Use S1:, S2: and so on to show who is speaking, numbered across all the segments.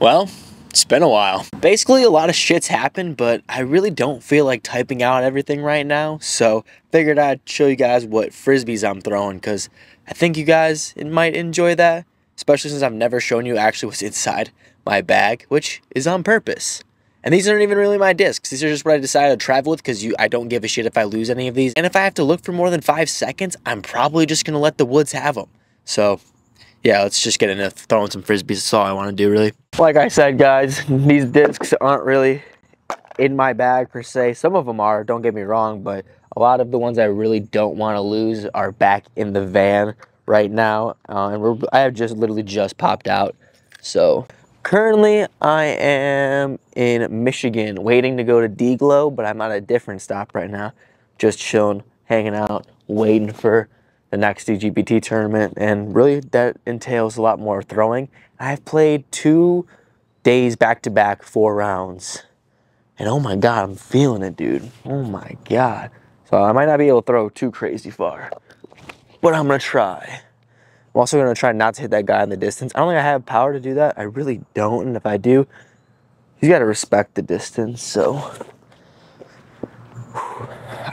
S1: Well, it's been a while. Basically, a lot of shit's happened, but I really don't feel like typing out everything right now. So, figured I'd show you guys what frisbees I'm throwing because I think you guys might enjoy that, especially since I've never shown you actually what's inside my bag, which is on purpose. And these aren't even really my discs. These are just what I decided to travel with because you I don't give a shit if I lose any of these. And if I have to look for more than five seconds, I'm probably just gonna let the woods have them. So yeah, let's just get into throwing some frisbees. That's all I want to do, really. Like I said, guys, these discs aren't really in my bag per se. Some of them are, don't get me wrong, but a lot of the ones I really don't want to lose are back in the van right now. Uh, and I have just literally just popped out. So currently I am in Michigan waiting to go to D-Glow, but I'm at a different stop right now. Just chilling, hanging out, waiting for the next DGPT tournament, and really that entails a lot more throwing. I've played two days back to back, four rounds, and oh my god, I'm feeling it, dude. Oh my god. So I might not be able to throw too crazy far, but I'm gonna try. I'm also gonna try not to hit that guy in the distance. I don't think I have power to do that. I really don't, and if I do, he's gotta respect the distance, so.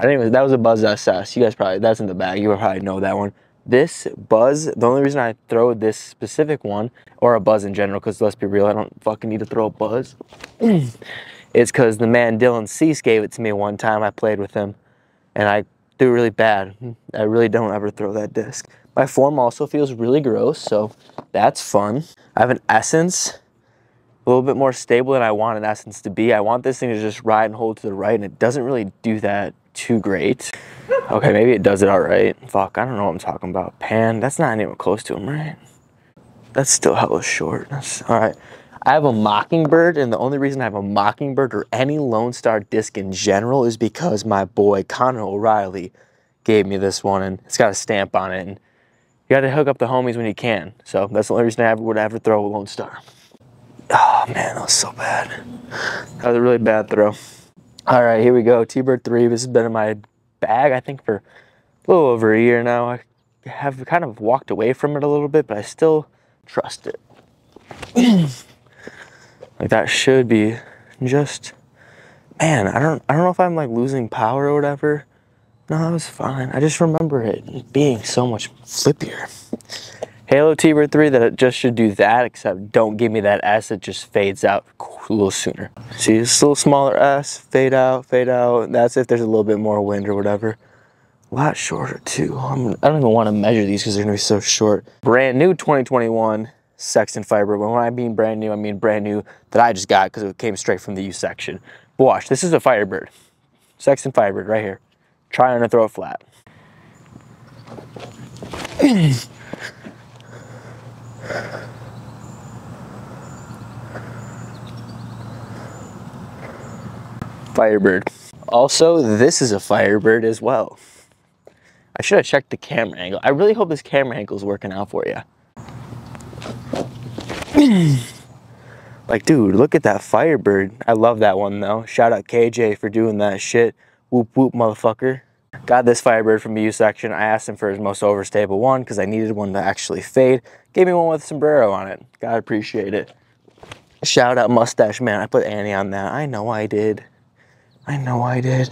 S1: Didn't that was a Buzz SS. You guys probably, that's in the bag. You probably know that one. This Buzz, the only reason I throw this specific one, or a Buzz in general, because let's be real, I don't fucking need to throw a Buzz, it's because the man Dylan Cease gave it to me one time. I played with him, and I do really bad. I really don't ever throw that disc. My form also feels really gross, so that's fun. I have an Essence, a little bit more stable than I want an Essence to be. I want this thing to just ride and hold to the right, and it doesn't really do that too great. Okay, maybe it does it all right. Fuck, I don't know what I'm talking about. Pan, that's not anywhere close to him, right? That's still hella short. That's, all right. I have a Mockingbird, and the only reason I have a Mockingbird or any Lone Star disc in general is because my boy Connor O'Reilly gave me this one, and it's got a stamp on it. And you got to hook up the homies when you can. So that's the only reason I ever would ever throw a Lone Star. Oh man, that was so bad. That was a really bad throw. All right, here we go. T-Bird 3. This has been in my bag, I think, for a little over a year now. I have kind of walked away from it a little bit, but I still trust it. like that should be just man, I don't I don't know if I'm like losing power or whatever. No, that was fine. I just remember it being so much flippier. Halo T-Bird 3 that it just should do that, except don't give me that S, it just fades out a little sooner. See, it's a little smaller S, fade out, fade out. That's if there's a little bit more wind or whatever. A lot shorter too. I'm, I do not even want to measure these because they're gonna be so short. Brand new 2021 Sexton Firebird. When I mean brand new, I mean brand new that I just got because it came straight from the U section. But watch, this is a Firebird. Sexton Firebird right here. Trying to throw it flat. Firebird. Also, this is a Firebird as well. I should have checked the camera angle. I really hope this camera angle is working out for you. like, dude, look at that Firebird. I love that one, though. Shout out KJ for doing that shit. Whoop, whoop, motherfucker. Got this Firebird from the U section. I asked him for his most overstable one because I needed one to actually fade. Gave me one with sombrero on it. God appreciate it. Shout out Mustache Man. I put Annie on that. I know I did. I know I did.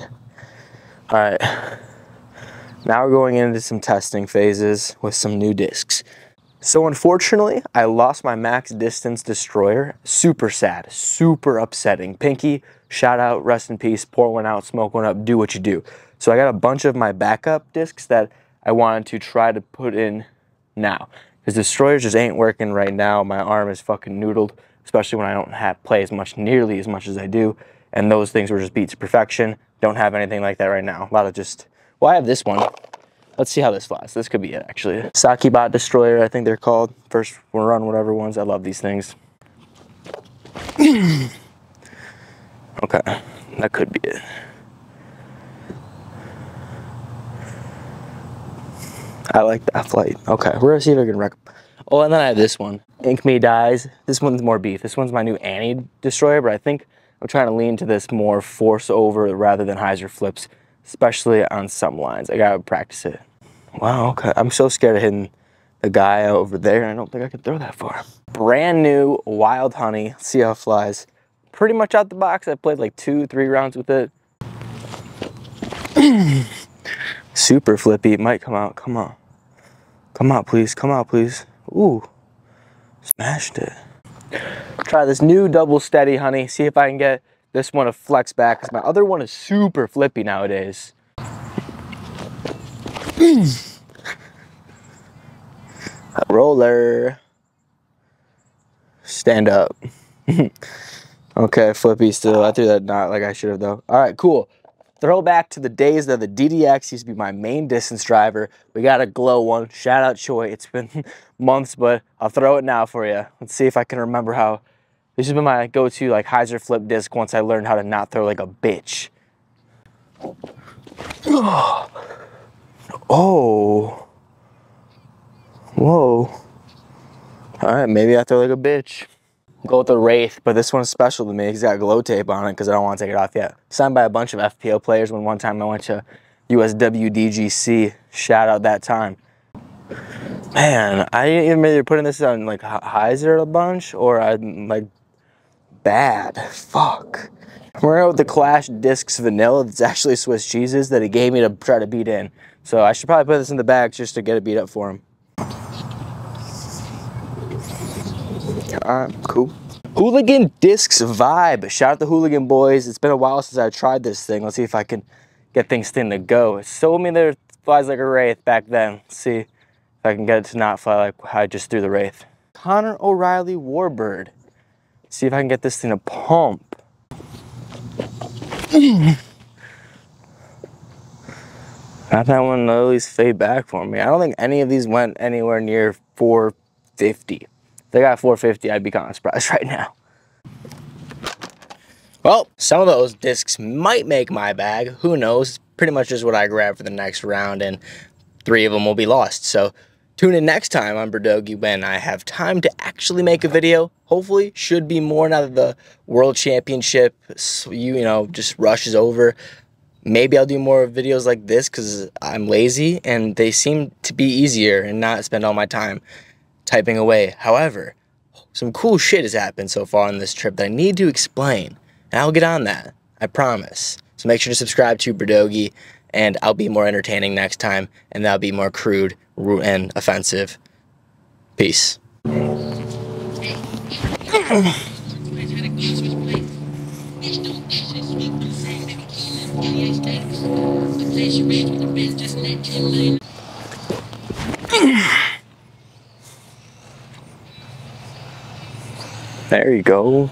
S1: All right. Now we're going into some testing phases with some new discs. So unfortunately, I lost my max distance destroyer. Super sad, super upsetting. Pinky, shout out, rest in peace, pour one out, smoke one up, do what you do. So I got a bunch of my backup discs that I wanted to try to put in now. Because destroyers just ain't working right now. My arm is fucking noodled, especially when I don't have play as much, nearly as much as I do. And those things were just beat to perfection. Don't have anything like that right now. A lot of just, well, I have this one. Let's see how this flies. This could be it, actually. Sockibomb Destroyer, I think they're called. First run, whatever ones. I love these things. okay, that could be it. I like that flight. Okay, we're gonna see if I can wreck. Oh, and then I have this one. Ink Me Dies. This one's more beef. This one's my new Annie Destroyer, but I think I'm trying to lean to this more force over rather than hyzer flips, especially on some lines. I gotta practice it. Wow, okay. I'm so scared of hitting the guy over there. I don't think I can throw that far. Brand new wild honey. See how it flies. Pretty much out the box. I played like two, three rounds with it. Super flippy. It might come out. Come on. Come out, please. Come out, please. Ooh. Smashed it. Try this new double steady honey. See if I can get this one to flex back because my other one is super flippy nowadays. Roller. Stand up. okay, flippy still. I threw that not like I should have though. All right, cool. Throwback to the days that the DDX used to be my main distance driver. We got a glow one. Shout out Choi. It's been months, but I'll throw it now for you. Let's see if I can remember how. This has been my go-to like hyzer flip disc once I learned how to not throw like a bitch. Oh. Whoa. All right, maybe I throw like a bitch. Go with the Wraith, but this one's special to me. He's got glow tape on it because I don't want to take it off yet. Signed by a bunch of FPO players when one time I went to USWDGC. Shout out that time. Man, I didn't even maybe putting this on like hyzer a bunch or I like bad. Fuck. We're out with the Clash Discs Vanilla. It's actually Swiss cheeses that he gave me to try to beat in. So I should probably put this in the bag just to get it beat up for him. All right, cool. Hooligan Discs Vibe. Shout out to the Hooligan boys. It's been a while since I tried this thing. Let's see if I can get things thin to go. It told me there flies like a wraith back then. Let's see if I can get it to not fly like I just threw the wraith. Connor O'Reilly Warbird. See if I can get this thing to pump. Have that one at least fade back for me. I don't think any of these went anywhere near 450. If they got 450, I'd be kind of surprised right now. Well, some of those discs might make my bag. Who knows? Pretty much just what I grab for the next round, and three of them will be lost. So tune in next time on Birdogie when I have time to actually make a video. Hopefully, should be more now that the World Championship, you, know, just rushes over maybe I'll do more videos like this because I'm lazy and they seem to be easier and not spend all my time typing away. However, some cool shit has happened so far on this trip that I need to explain. And I'll get on that. I promise. So make sure to subscribe to Birdogie and I'll be more entertaining next time and that'll be more crude and offensive. Peace. There you go.